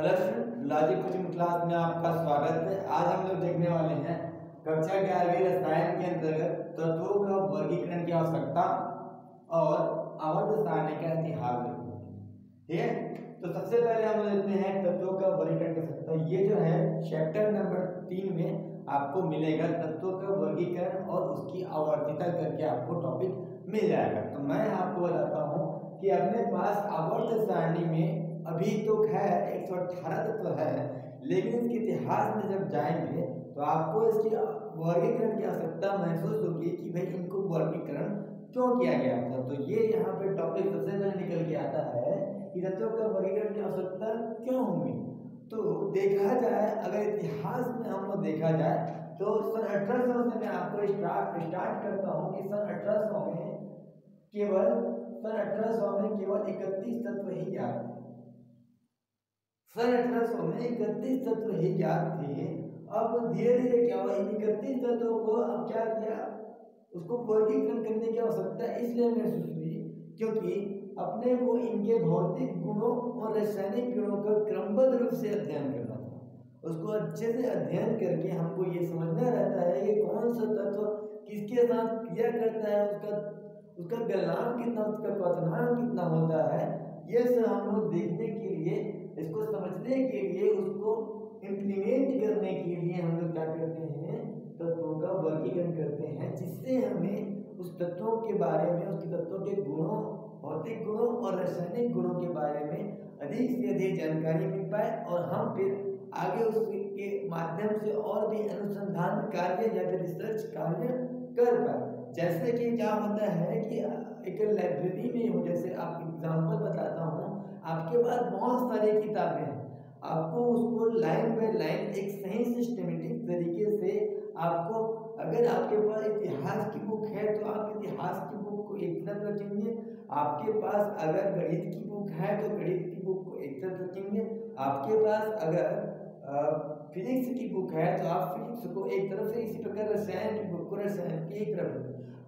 Hello student logic coaching class में आपका स्वागत है। आज हम लोग देखने वाले हैं कक्षा ग्यारहवीं रसायन के अंतर्गत तत्वों का वर्गीकरण की आवश्यकता और आवर्त सारणी का इतिहास। ठीक है? तो सबसे पहले हम लोग देखते हैं तत्वों का वर्गीकरण की आवश्यकता। ये जो है चैप्टर नंबर तीन में आपको मिलेगा तत्वों का वर्गीकरण और उसकी आवर्तिता करके आपको टॉपिक मिल जाएगा। तो मैं आपको बताता हूँ कि अपने पास आवर्त सारणी में अभी तो खैर एक सौ अठारह तत्व तो है, लेकिन इसके इतिहास में जब जाएँगे तो आपको इसकी वर्गीकरण की आवश्यकता महसूस होगी कि भाई इनको वर्गीकरण क्यों किया गया था? तो ये यहाँ पे टॉपिक सबसे पहले निकल के आता है कि तत्वों का वर्गीकरण की आवश्यकता क्यों हुई? तो देखा जाए, अगर इतिहास में हम लोग देखा जाए तो सन अठारह सौ से मैं आपको स्टार्ट स्टार्ट करता हूँ कि सन अठारह सौ में केवल, सन अठारह सौ में केवल इकतीस तत्व ही ज्ञात सन अठारह सौ में इकतीस तत्व ही ज्ञात थे। अब धीरे धीरे क्या हुआ? इन इकतीस तत्वों को अब क्या किया? उसको वर्गीकरण करने की आवश्यकता इसलिए महसूस हुई, क्योंकि अपने को इनके भौतिक गुणों और रासायनिक गुणों का क्रमबद्ध रूप से अध्ययन करना था। उसको अच्छे से अध्ययन करके हमको ये समझना रहता है कि कौन सा तत्व किसके साथ क्रिया करता है, उसका उसका गलान कितना, उसका क्वथनांक कितना होता है, ये सब हम लोग देखने के लिए इसको समझने के लिए उसको इम्प्लीमेंट करने के लिए हम लोग क्या करते हैं, तत्वों का वर्गीकरण करते हैं, जिससे हमें उस तत्वों के बारे में उसके तत्वों के गुणों, भौतिक गुणों और रासायनिक गुणों के बारे में अधिक से अधिक जानकारी मिल पाए और हम फिर आगे उसके माध्यम से और भी अनुसंधान कार्य या फिर रिसर्च कार्य कर पाए। जैसे कि क्या होता है कि एक लाइब्रेरी में हो, जैसे आप एग्ज़ाम्पल बताता हूँ आपके पास बहुत सारी किताबें हैं। आपको उसको लाइन बाय लाइन एक सही सिस्टमेटिक तरीके से आपको, अगर आपके पास इतिहास की बुक है तो आप इतिहास की बुक को एक तरफ़ रखेंगे। आपके पास अगर गणित की बुक है तो गणित की बुक को एक तरफ़ रखेंगे। आपके पास अगर फिजिक्स की बुक है तो आप फिजिक्स को एक तरफ़ से इसी प्रकार रसायन की बुक को रसायन की एक तरफ़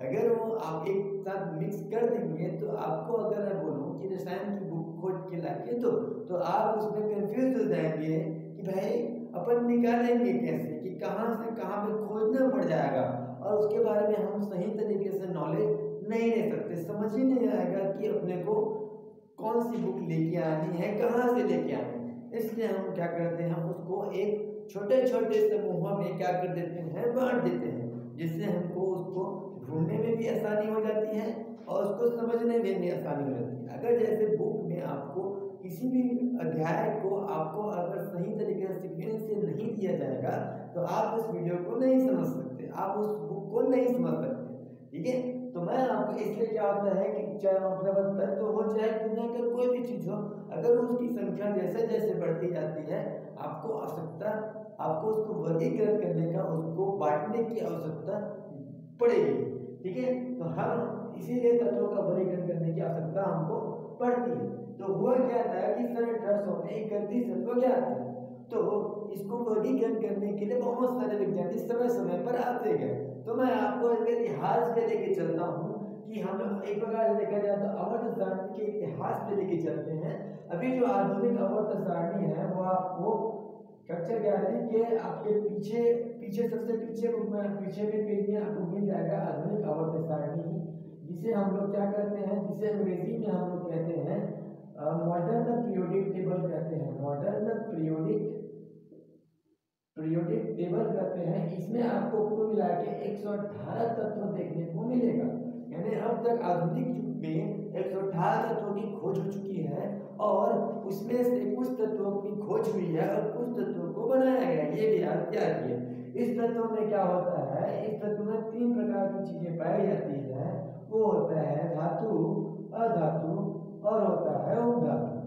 अगर वो आप एक साथ मिक्स कर देंगे तो आपको अगर मैं बोलूँ कि रसायन की खोज के लाके तो तो आप उसमें कंफ्यूज हो जाएँगे कि भाई, अपन निकालेंगे कैसे? कि कहाँ से, कहाँ पे खोजना पड़ जाएगा? और उसके बारे में हम सही तरीके से नॉलेज नहीं ले सकते। समझ ही नहीं आएगा कि अपने को कौन सी बुक लेके आनी है, कहाँ से लेके आनी है। इसलिए हम क्या करते हैं हम उसको एक छोटे छोटे समूहों में क्या कर देते हैं, बांट देते हैं, जिससे हमको उसको ढूँढने में भी आसानी हो जाती है और उसको समझने में भी आसानी जाती है अगर जैसे बुक में आपको किसी भी अध्याय को आपको अगर सही तरीके से सीक्वेंस से नहीं दिया जाएगा तो आप उस वीडियो को नहीं समझ सकते। आप उस बुक को नहीं समझ सकते। ठीक है? तो मैं आपको इसलिए क्या होता है कि चाहे मतलब तत्व हो, चाहे दुनिया का कोई भी चीज़ हो, अगर उसकी संख्या जैसे जैसे बढ़ती जाती है, आपको आवश्यकता, आपको उसको वर्गीकृत करने का, उसको बांटने की आवश्यकता पड़ेगी। ठीक है? तो हम इसीलिए तत्वों का वर्गीकरण करने की आवश्यकता हमको पड़ती है। तो हुआ क्या था कि सन अठारह सौ में इकतीस तत्व क्या थे तो इसको वर्गीकरण करने के लिए बहुत सारे विज्ञानी समय समय पर आते गए। तो मैं आपको इसके इतिहास पे लेके चलता हूँ कि हम एक प्रकार से देखा जाए तो अवर्त सारणी के इतिहास पे लेके चलते हैं। अभी जो आधुनिक अवर्त सारणी है, वो आपको कक्षा ग्यारहवीं के आपके पीछे पीछे सबसे पीछे में, पीछे के पेज में आपको मिल जाएगा आधुनिक आवर्त सारणी जिसे हम लोग क्या कहते हैं, जिसे अंग्रेज़ी में हम लोग कहते हैं मॉडर्न पीरियोडिक टेबल कहते हैं। मॉडर्न पीरियोडिक पीरियोडिक टेबल कहते हैं। इसमें आपको कुल मिला के एक सौ अठारह तत्व देखने को मिलेगा। यानी अब तक आधुनिक युग में एक सौ अठारह तत्वों की खोज हो चुकी है और उसमें से कुछ तत्वों की खोज हुई है और कुछ तत्वों को बनाया गया ये भी याद क्या किए इस तत्व में क्या होता है? इस तत्व में तीन प्रकार की चीज़ें पाई जाती है। वो होता है धातु, अधातु और होता है उपधातु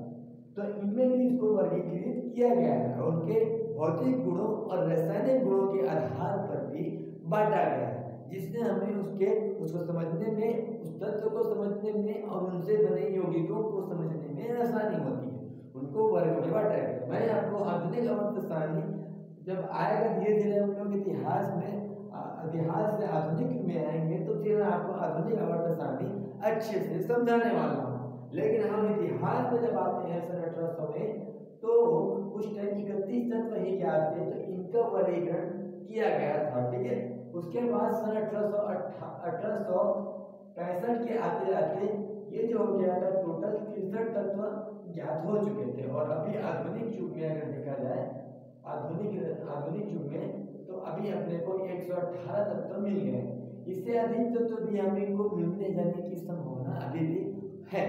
तो इनमें भी इसको वर्गीकृत किया गया है उनके भौतिक गुणों और रासायनिक गुणों के आधार पर भी बांटा गया है जिससे हमें उसके, उसको समझने में, उस तत्व को समझने में और उनसे बने यौगिकों को समझने में आसानी होती है। उनको वर्ग में बांटा गया मैं आपको आधुनिक सारणी जब आएगा धीरे धीरे हम लोग इतिहास में इतिहास से आधुनिक में आएँगे तो फिर आपको आधुनिक सारणी अच्छे से समझाने वाला हूँ। लेकिन हम इतिहास में जब आते हैं सन अठारह सौ में तो उस टाइम इकतीस तत्व ही ज्ञात थे तो इनका वर्गीकरण किया गया था, ठीक है? उसके बाद सन अठारह सौ अठारह सौ पैंसठ के आते आते ये जो हो गया था टोटल तिरसठ तत्व ज्ञात हो चुके थे। और अभी आधुनिक युग में अगर देखा जाए, आधुनिक आधुनिक युग में तो अभी अपने को एक सौ अठारह तत्व मिल गए। इससे अधिक तत्व तो भी हमें को मिलने जाने की संभावना अभी भी है।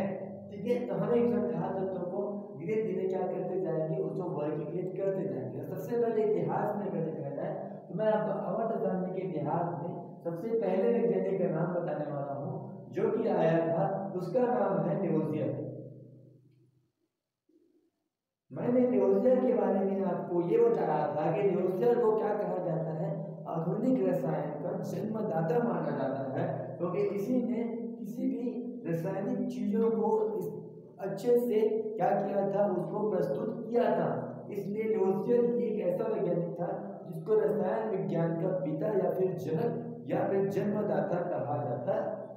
ठीक है तो हम एक सौ अठारह तत्वों को धीरे धीरे क्या करते जाएँगे उसको वर्गीकृत करते जाएँगे। सबसे पहले इतिहास में अगर देखा जाए तो मैं आपको अवध जानने के इतिहास में सबसे पहले वैज्ञानिक का नाम बताने वाला हूँ, जो कि आया था, उसका नाम है न्यूजियर मैंने न्यूजियर के बारे में आपको ये बताया था कि न्यूजियर को क्या कहा जाता है आधुनिक रसायन का जन्मदाता माना जाता है, क्योंकि तो इसी ने किसी भी रासायनिक चीज़ों को अच्छे से क्या किया था, उसको प्रस्तुत किया था। इसलिए न्यूजियर एक ऐसा वैज्ञानिक था, जिसको रसायन विज्ञान का पिता या फिर जनक या फिर जन्मदाता कहा जाता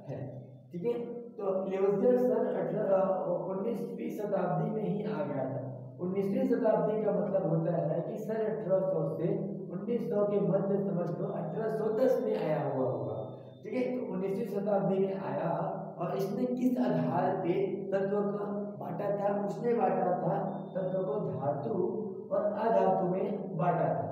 है। ठीक है? तो ल्यूजियर सन अठारह उन्नीसवीं शताब्दी में ही आ गया था। उन्नीसवीं शताब्दी का मतलब होता है कि सन अठारह सौ से उन्नीस सौ के मध्य समझ लो, अठारह में आया हुआ होगा। ठीक है तो उन्नीसवीं शताब्दी में आया और इसने किस आधार पे तत्व को बांटा था? उसने बांटा था तत्व को धातु और अधातु में बांटा था।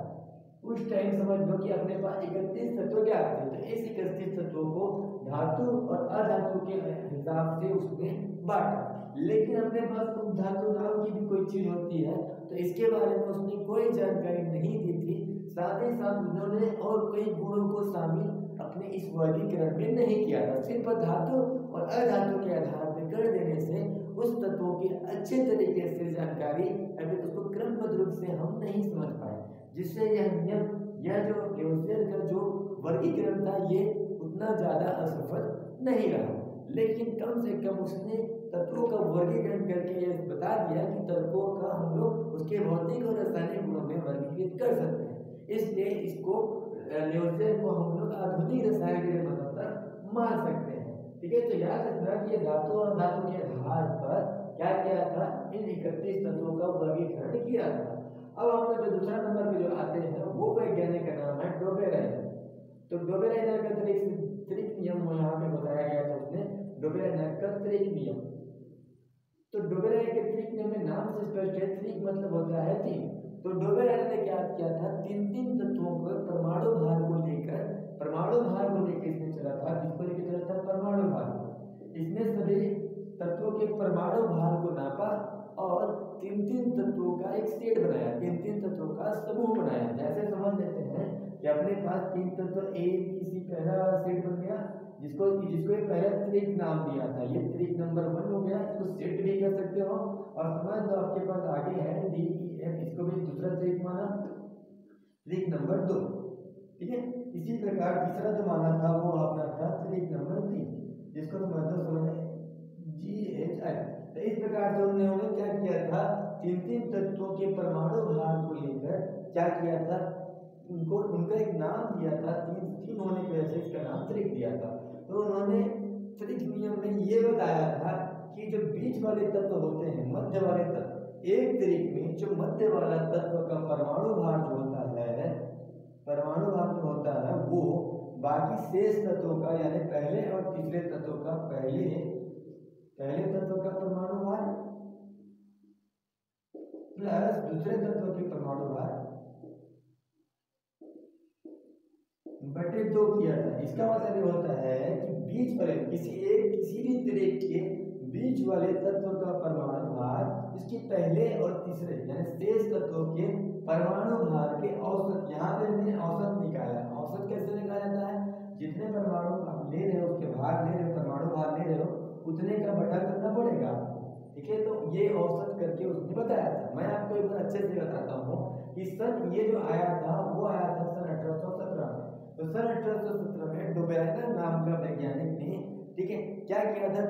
उस टाइम समझ लो कि अपने पास इकतीस तत्व क्या थे? तो इस इकतीस तत्वों को धातु और अधातु के हिसाब से उसने बांटा। लेकिन अपने पास उप धातु नाम की भी कोई चीज़ होती है तो इसके बारे में उसने कोई जानकारी नहीं दी थी। साथ ही साथ उन्होंने और कई गुणों को शामिल अपने इस वर्गीकरण में नहीं किया था। सिर्फ़ धातु और अधातु के आधार पर कर देने से उस तत्वों की अच्छे तरीके से जानकारी, अभी उसको क्रमबद्ध रूप से हम नहीं समझ पाए, जिससे यह नियम यह जो का जो वर्गीकरण था, ये उतना ज़्यादा असफल नहीं रहा। लेकिन कम से कम उसने तत्वों का वर्गीकरण करके ये बता दिया कि तत्वों का हम लोग उसके भौतिक और रासायनिक गुणों में वर्गीकृत कर सकते हैं इसलिए इसको लेवसियर को हम लोग आधुनिक रसायन के मतलब मान सकते हैं। ठीक है? तो याद रखना कि धातु और धातु के आधार पर क्या किया था? इन इकतीस तत्वों का वर्गीकरण किया था। अब हम लोग जो दूसरा नंबर पे जो आते हैं, वो वैज्ञानिक का नाम है डोबेराइनर। तो डोबेराइनर का त्रिक नियम यहाँ पे बताया गया था उसने, डोबेराइनर का त्रिक नियम। तो डोबेराइनर के त्रिक नियम में नाम से स्पष्ट है, त्रिक मतलब होता है तीन। तो डोबेराइनर ने क्या किया था? तीन तीन तत्वों को, परमाणु भार को लेकर, परमाणु भार को लेकर इसने चला था। जिसको लेकर चला था? परमाणु भार इसने सभी तत्वों के परमाणु भार को नापा और तीन तीन तत्वों का एक सेट बनाया। तीन तीन तत्वों का समूह बनाया। जैसे समझ लेते हैं कि अपने पास तीन तत्व ए किसी पहला सेट बन गया, जिसको जिसको एक पहला त्रिक नाम दिया था। ये त्रिक नंबर वन हो गया, इसको सेट भी कह सकते हो। और समझ लो आपके पास आगे है डी ई एफ़ इसको भी दूसरा त्रिक माना त्रिक नंबर दो, ठीक है? इसी प्रकार तीसरा जो माना था, वो अपना था त्रिक नंबर तीन, जिसको लो समझ जी एच आई तो इस प्रकार से उन्होंने क्या किया था? तीन तीन तत्वों के परमाणु भार को लेकर क्या किया था? उनको, उनका एक नाम दिया था, तीन तीन होने की वजह से इसका नाम त्रिक दिया था। तो उन्होंने त्रिक नियम में ये बताया था कि जो बीच वाले तत्व होते हैं, मध्य वाले तत्व, एक जो मध्य वाला तत्व का परमाणु भार जो होता है, परमाणु भार जो होता है, वो बाकी शेष तत्वों का, यानी पहले और तीसरे तत्वों का, पहले पहले तत्व का परमाणु भार, प्लस दूसरे तत्व के परमाणु भार, बटे दो किया था। इसका मतलब ये होता है कि बीच वाले किसी एक, किसी भी तरह के बीच वाले तत्व का परमाणु भार इसके पहले और तीसरे, यानी शेष तत्वों के परमाणु भार के औसत, यहाँ पे हमने औसत निकाला औसत कैसे निकाला जाता है? जितने परमाणु आप ले रहे हो, उसके भार ले रहे हो, परमाणु भार ले रहे हो, उतने का बटा करना पड़ेगा ठीक है? तो ये औसत करके उसने बताया था। मैं आपको एक बार अच्छे से बताता हूँ कि सन, ये जो आया था, वो आया था सन अठारह सौ सत्रह में। तो सन अठारह सौ सत्रह में डोबेराइनर नाम का वैज्ञानिक ने, ठीक है, क्या किया था?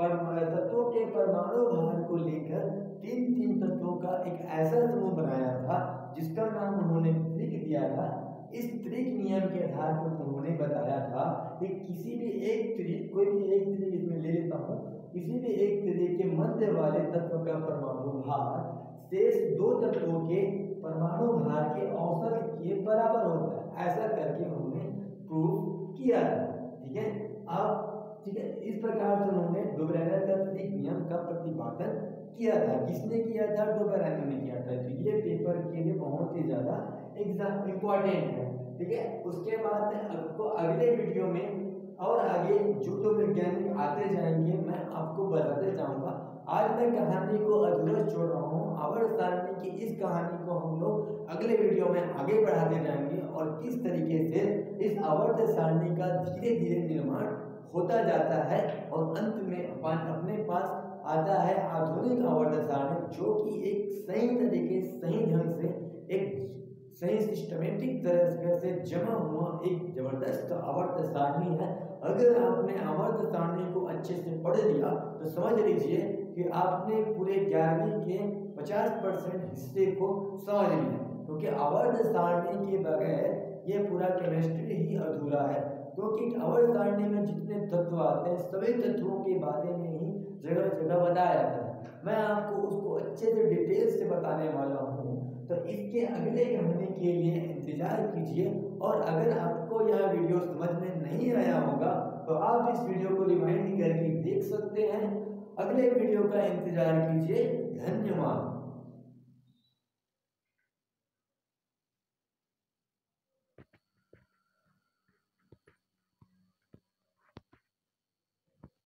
तत्वों के परमाणु भार को लेकर तीन तीन तत्वों का एक ऐसा समूह बनाया था, जिसका नाम उन्होंने लिख दिया था। इस त्रिक नियम के आधार पर उन्होंने बताया था कि किसी भी एक त्रिक, कोई भी एक त्रिक इसमें ले लेता हूँ, किसी भी एक त्रिक के मध्य वाले तत्व का परमाणु भार शेष दो तत्वों के परमाणु भार के औसत के बराबर होता है। ऐसा करके उन्होंने प्रूव किया था। ठीक है? अब ठीक है? इस प्रकार से उन्होंने डोबरेनर का नियम का प्रतिपादन किया था। किसने किया था? डोबरेनर ने किया था। तो ये पेपर के लिए बहुत ही ज़्यादा एग्ज़ाम इम्पोर्टेंट है। ठीक है? उसके बाद आपको अगले वीडियो में और आगे जो जो वैज्ञानिक आते जाएँगे। मैं आपको बताते जाऊँगा। आज मैं कहानी को अधूरा छोड़ रहा हूँ। आवर्त सारणी की इस कहानी को हम लोग अगले वीडियो में आगे बढ़ाते जाएँगे और किस तरीके से इस आवर्त सारणी का धीरे धीरे निर्माण होता जाता है और अंत में अपने पास आता है आधुनिक सारणी, जो कि एक सही तरीके, सही ढंग से, एक सही सिस्टमेटिक तरह से जमा हुआ एक ज़बरदस्त आवर्त सारणी है। अगर आपने आवर्त सारणी को अच्छे से पढ़ लिया तो समझ लीजिए कि आपने पूरे ग्यारहवीं के 50 परसेंट हिस्से को समझ लिया। क्योंकि आवर्त सारणी के बगैर ये पूरा केमिस्ट्री ही अधूरा है। क्योंकि आवर्त सारणी में जितने तत्व आते हैं, सभी तत्वों के बारे में ही जगह जगह बताया जाता है। मैं आपको उसको अच्छे से डिटेल से बताने वाला हूँ। तो इसके अगले कहानी के लिए इंतज़ार कीजिए, और अगर आपको यह वीडियो समझ में नहीं आया होगा तो आप इस वीडियो को रिमाइंड करके देख सकते हैं। अगले वीडियो का इंतज़ार कीजिए। धन्यवाद।